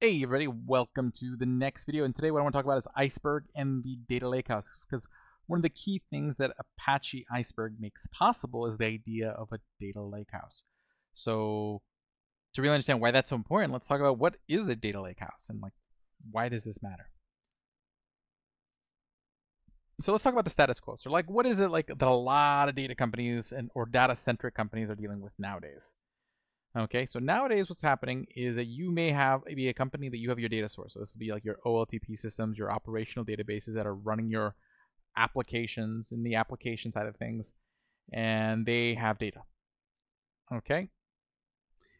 Hey everybody, welcome to the next video and today what I want to talk about is Iceberg and the data lakehouse because one of the key things that Apache Iceberg makes possible is the idea of a data lakehouse. So to really understand why that's so important, let's talk about what is a data lakehouse and like why does this matter? So let's talk about the status quo. So like what is it like that a lot of data companies and or data centric companies are dealing with nowadays? Okay, so nowadays what's happening is that you may have be a company that you have your data source. So this will be like your OLTP systems, your operational databases that are running your applications in the application side of things, and they have data. Okay,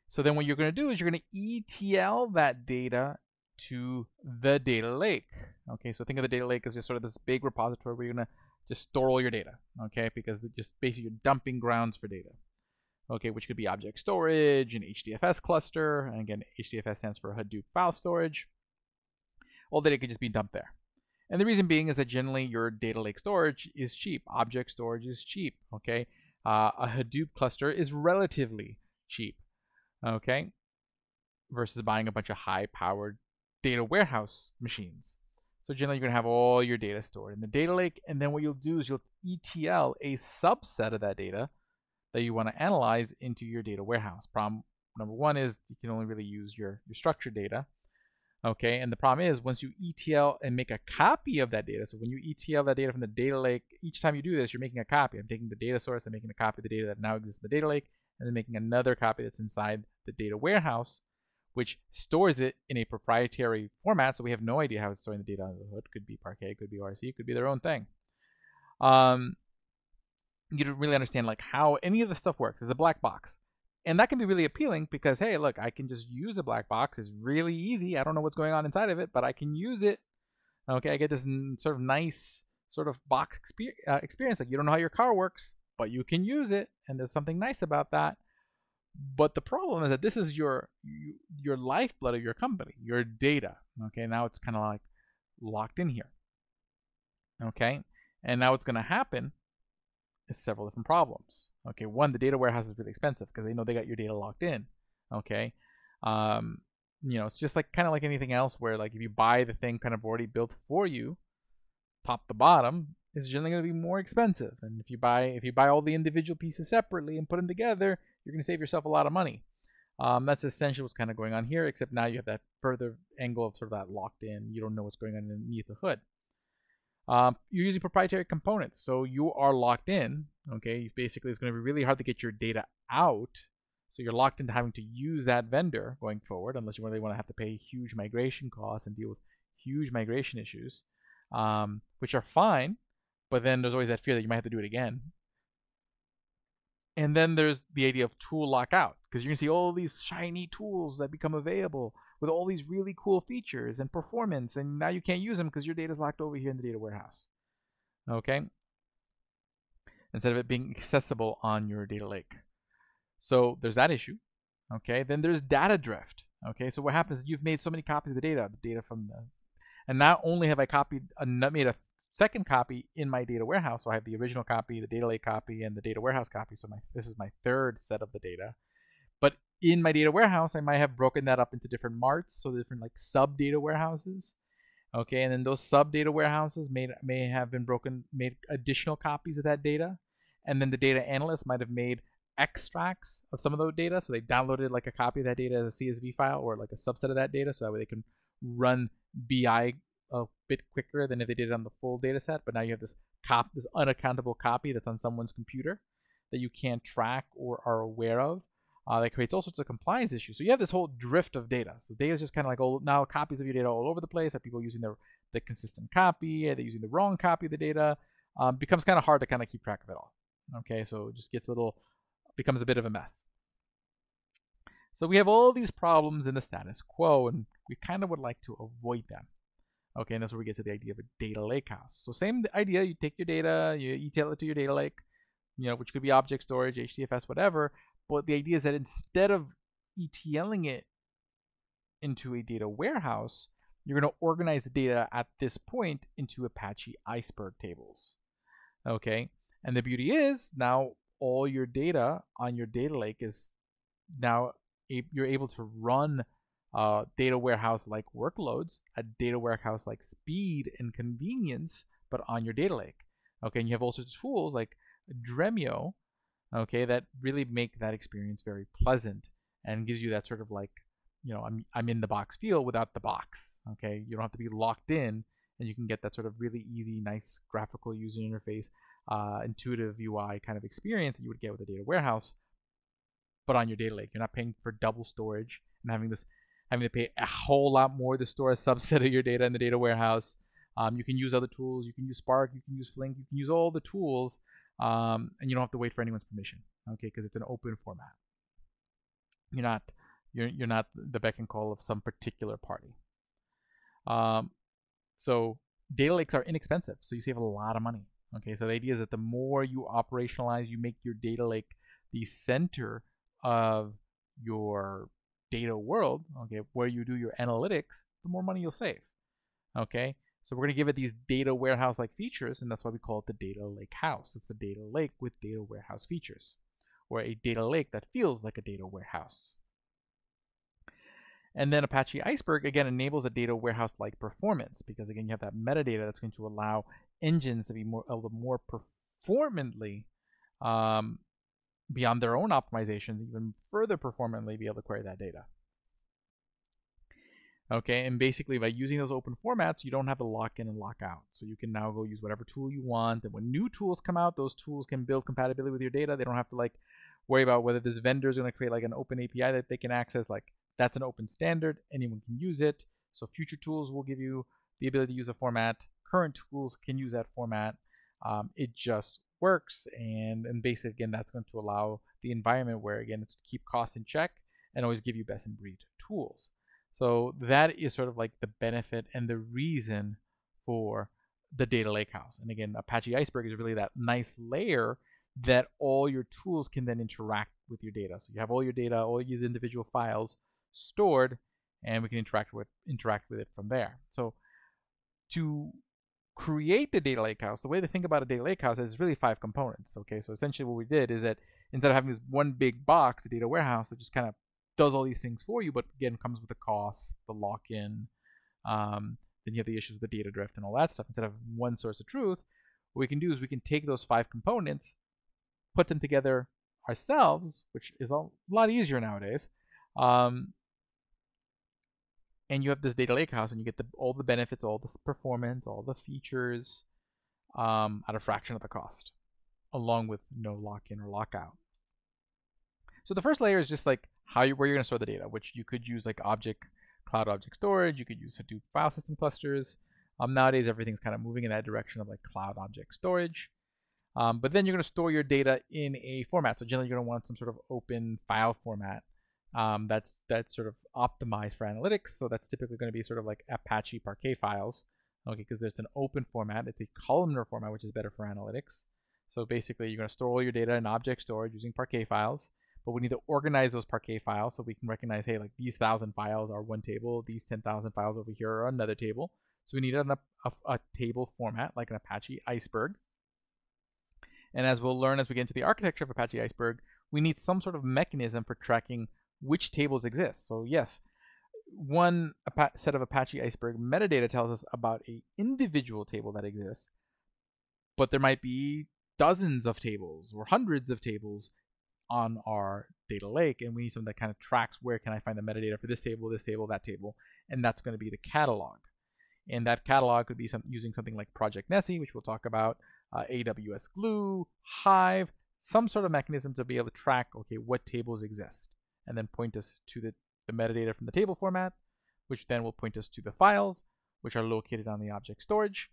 so then what you're going to do is you're going to ETL that data to the data lake. Okay, so think of the data lake as just sort of this big repository where you're going to just store all your data. Okay, because just basically you're dumping grounds for data okay, which could be object storage, an HDFS cluster, and again, HDFS stands for Hadoop file storage. All data could just be dumped there. And the reason being is that generally your data lake storage is cheap. Object storage is cheap, okay? Uh, a Hadoop cluster is relatively cheap, okay? Versus buying a bunch of high-powered data warehouse machines. So generally you're to have all your data stored in the data lake, and then what you'll do is you'll ETL a subset of that data that you want to analyze into your data warehouse. Problem number one is you can only really use your, your structured data. Okay, and the problem is once you ETL and make a copy of that data, so when you ETL that data from the data lake, each time you do this, you're making a copy. I'm taking the data source and making a copy of the data that now exists in the data lake, and then making another copy that's inside the data warehouse, which stores it in a proprietary format, so we have no idea how it's storing the data under the hood. Could be Parquet, could be RC, could be their own thing. Um, you don't really understand like how any of the stuff works. It's a black box. And that can be really appealing because hey, look, I can just use a black box. It's really easy. I don't know what's going on inside of it, but I can use it. Okay, I get this sort of nice sort of box uh, experience. Like you don't know how your car works, but you can use it, and there's something nice about that. But the problem is that this is your your lifeblood of your company, your data. Okay, now it's kind of like locked in here. Okay, and now what's going to happen several different problems. Okay, one, the data warehouse is really expensive because they know they got your data locked in. Okay, um, you know, it's just like kind of like anything else where like if you buy the thing kind of already built for you, top to bottom, it's generally going to be more expensive. And if you buy if you buy all the individual pieces separately and put them together, you're going to save yourself a lot of money. Um, that's essentially what's kind of going on here, except now you have that further angle of sort of that locked in. You don't know what's going on underneath the hood. Um, you're using proprietary components, so you are locked in. Okay, basically it's going to be really hard to get your data out. So you're locked into having to use that vendor going forward, unless you really want to have to pay huge migration costs and deal with huge migration issues, um, which are fine. But then there's always that fear that you might have to do it again. And then there's the idea of tool lockout, because you're to see all these shiny tools that become available with all these really cool features and performance, and now you can't use them because your data is locked over here in the data warehouse. Okay? Instead of it being accessible on your data lake. So there's that issue. Okay, then there's data drift. Okay, so what happens is you've made so many copies of the data, the data from the, and not only have I copied, uh, a, made a second copy in my data warehouse, so I have the original copy, the data lake copy, and the data warehouse copy. So my this is my third set of the data. But in my data warehouse, I might have broken that up into different marts, so different like sub data warehouses. Okay, and then those sub data warehouses may may have been broken, made additional copies of that data, and then the data analyst might have made extracts of some of those data, so they downloaded like a copy of that data as a CSV file or like a subset of that data, so that way they can run BI a bit quicker than if they did it on the full data set. But now you have this cop, this unaccountable copy that's on someone's computer that you can't track or are aware of uh, that creates all sorts of compliance issues. So you have this whole drift of data. So data is just kind of like all, now copies of your data all over the place. Are people using the, the consistent copy? Are they using the wrong copy of the data? Um, becomes kind of hard to kind of keep track of it all. Okay, so it just gets a little, becomes a bit of a mess. So we have all these problems in the status quo, and we kind of would like to avoid them. Okay, and that's where we get to the idea of a data lake house. So same idea, you take your data, you ETL it to your data lake, you know, which could be object storage, HDFS, whatever, but the idea is that instead of ETLing it into a data warehouse, you're going to organize the data at this point into Apache Iceberg tables. Okay, and the beauty is now all your data on your data lake is now you're able to run uh, data warehouse like workloads, a data warehouse like speed and convenience, but on your data lake. Okay, and you have all sorts of tools like Dremio, okay, that really make that experience very pleasant and gives you that sort of like, you know, I'm I'm in the box feel without the box. Okay, you don't have to be locked in, and you can get that sort of really easy, nice graphical user interface, uh, intuitive UI kind of experience that you would get with a data warehouse, but on your data lake. You're not paying for double storage and having this having to pay a whole lot more to store a subset of your data in the data warehouse. Um, you can use other tools. You can use Spark. You can use Flink. You can use all the tools, um, and you don't have to wait for anyone's permission. Okay, because it's an open format. You're not you're you're not the beck and call of some particular party. Um, so data lakes are inexpensive, so you save a lot of money. Okay, so the idea is that the more you operationalize, you make your data lake the center of your data world, okay, where you do your analytics, the more money you'll save. Okay, so we're going to give it these data warehouse like features, and that's why we call it the data lake house. It's a data lake with data warehouse features, or a data lake that feels like a data warehouse. And then Apache Iceberg again enables a data warehouse like performance because again you have that metadata that's going to allow engines to be more able to more performantly um, beyond their own optimizations, even further performantly be able to query that data. Okay, and basically by using those open formats, you don't have to lock in and lock out. So you can now go use whatever tool you want, and when new tools come out, those tools can build compatibility with your data. They don't have to like worry about whether this vendor is going to create like an open API that they can access. Like that's an open standard, anyone can use it. So future tools will give you the ability to use a format. Current tools can use that format. Um, it just works, and and basically again that's going to allow the environment where again it's to keep costs in check and always give you best in breed tools. So that is sort of like the benefit and the reason for the data lakehouse. And again, Apache Iceberg is really that nice layer that all your tools can then interact with your data. So you have all your data, all these individual files stored, and we can interact with interact with it from there. So to create the data lakehouse, the way to think about a data lakehouse is really five components. Okay, so essentially what we did is that instead of having this one big box, a data warehouse that just kind of does all these things for you, but again comes with the cost, the lock-in. Um, then you have the issues with the data drift and all that stuff. Instead of one source of truth, what we can do is we can take those five components, put them together ourselves, which is a lot easier nowadays. Um, and you have this data lakehouse, and you get the, all the benefits, all the performance, all the features um, at a fraction of the cost, along with no lock-in or lockout. So the first layer is just like how you, where you're going to store the data, which you could use like object cloud object storage. You could use Hadoop file system clusters. Um, nowadays, everything's kind of moving in that direction of like cloud object storage. Um, but then you're going to store your data in a format. So generally, you're going to want some sort of open file format um, that's that's sort of optimized for analytics. So that's typically going to be sort of like Apache Parquet files, okay? Because there's an open format. It's a columnar format, which is better for analytics. So basically, you're going to store all your data in object storage using Parquet files but we need to organize those Parquet files so we can recognize, hey, like these thousand files are one table, these 10,000 files over here are another table. So we need a, a, a, table format like an Apache Iceberg. And as we'll learn as we get into the architecture of Apache Iceberg, we need some sort of mechanism for tracking which tables exist. So yes, one set of Apache Iceberg metadata tells us about a individual table that exists, but there might be dozens of tables or hundreds of tables on our data lake and we need something that kind of tracks where can I find the metadata for this table, this table, that table, and that's going to be the catalog. And that catalog could be some, using something like Project Nessie, which we'll talk about, uh, AWS Glue, Hive, some sort of mechanism to be able to track, okay, what tables exist, and then point us to the, the metadata from the table format, which then will point us to the files, which are located on the object storage.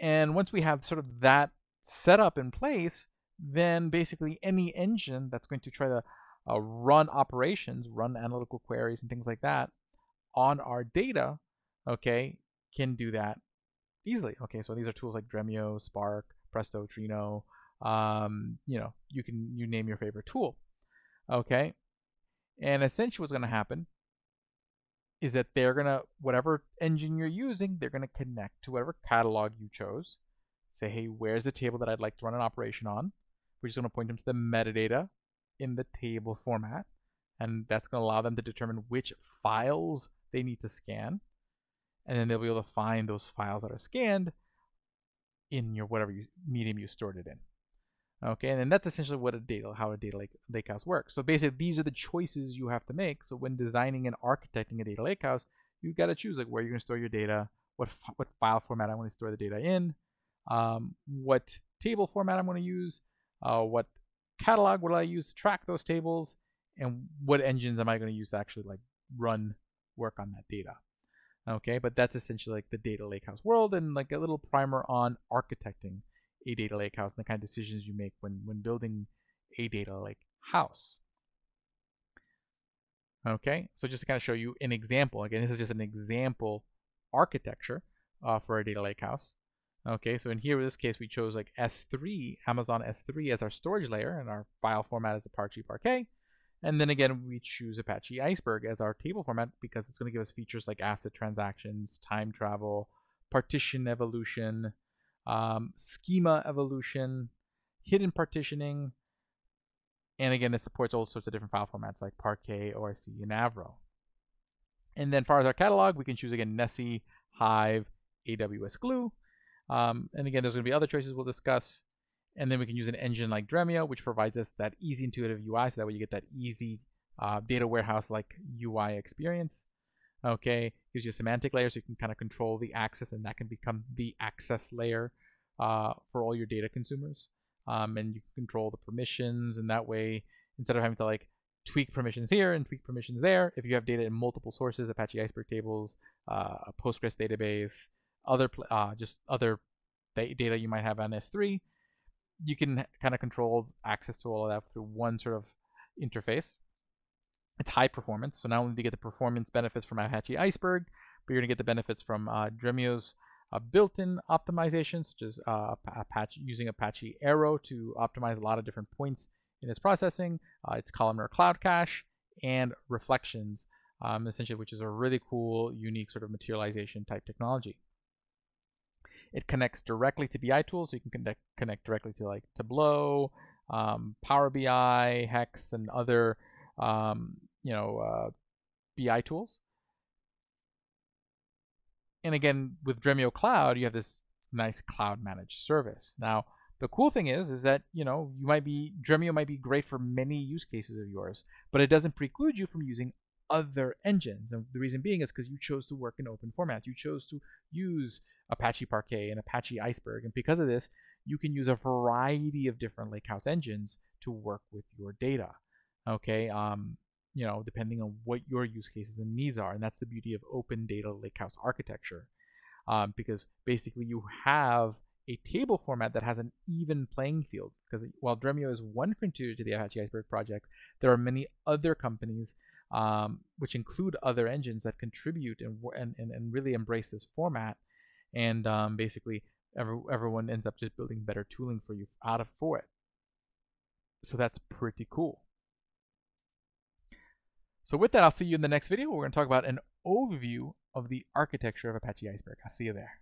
And once we have sort of that set up in place, then basically any engine that's going to try to uh, run operations, run analytical queries and things like that on our data, okay, can do that easily. Okay, so these are tools like Dremio, Spark, Presto, Trino. Um, you know, you can you name your favorite tool. Okay, and essentially what's going to happen is that they're going to whatever engine you're using, they're going to connect to whatever catalog you chose. Say, hey, where's the table that I'd like to run an operation on? Which just going to point them to the metadata in the table format. and that's going to allow them to determine which files they need to scan, and then they'll be able to find those files that are scanned in your whatever you, medium you stored it in. Okay, and that's essentially what a data, how a data lake lakehouse works. So basically, these are the choices you have to make. So when designing and architecting a data lakehouse, you've got to choose like where you're going to store your data, what what file format I want to store the data in, um, what table format I'm going to use, uh, what catalog will I use to track those tables, and what engines am I going to use to actually like run work on that data. Okay, but that's essentially like the data lakehouse world and like a little primer on architecting a data lakehouse and the kind of decisions you make when when building a data lakehouse. Okay, so just to kind of show you an example, again, this is just an example architecture uh, for a data lakehouse. Okay, so in here, in this case, we chose like S3, Amazon S3 as our storage layer, and our file format is Apache Parquet. And then again, we choose Apache Iceberg as our table format because it's going to give us features like ACID transactions, time travel, partition evolution, um, schema evolution, hidden partitioning, and again, it supports all sorts of different file formats like Parquet, ORC, and Avro. And then, as far as our catalog, we can choose again Nessie, Hive, AWS Glue. Um, and again, there's going to be other choices we'll discuss. And then we can use an engine like Dremio, which provides us that easy intuitive UI, so that way you get that easy uh, data warehouse like UI experience. Okay, gives you a semantic layer so you can kind of control the access, and that can become the access layer uh, for all your data consumers. Um, and you can control the permissions, and that way, instead of having to like tweak permissions here and tweak permissions there, if you have data in multiple sources, Apache Iceberg tables, uh, a Postgres database, other uh, just other data you might have on S3, you can kind of control access to all of that through one sort of interface. It's high performance, so not only do you get the performance benefits from Apache Iceberg, but you're going to get the benefits from uh, Dremio's uh, built-in optimization, such as uh, Apache using Apache Arrow to optimize a lot of different points in its processing. Uh, it's columnar cloud cache and reflections, um, essentially, which is a really cool, unique sort of materialization type technology. It connects directly to BI tools, so you can connect, connect directly to like Tableau, um, Power BI, Hex, and other um, you know uh, BI tools. And again, with Dremio Cloud, you have this nice cloud managed service. Now, the cool thing is, is that you know you might be Dremio might be great for many use cases of yours, but it doesn't preclude you from using other engines. And the reason being is because you chose to work in open format. You chose to use Apache Parquet and Apache Iceberg. And because of this, you can use a variety of different lakehouse engines to work with your data. Okay, um, you know, depending on what your use cases and needs are. And that's the beauty of open data lakehouse architecture. Um, because basically you have a table format that has an even playing field. Because while Dremio is one contributor to the Apache Iceberg project, there are many other companies um, which include other engines that contribute and, and, and really embrace this format. And um, basically, every, everyone ends up just building better tooling for you out of for it. So that's pretty cool. So with that, I'll see you in the next video. We're going to talk about an overview of the architecture of Apache Iceberg. I'll see you there.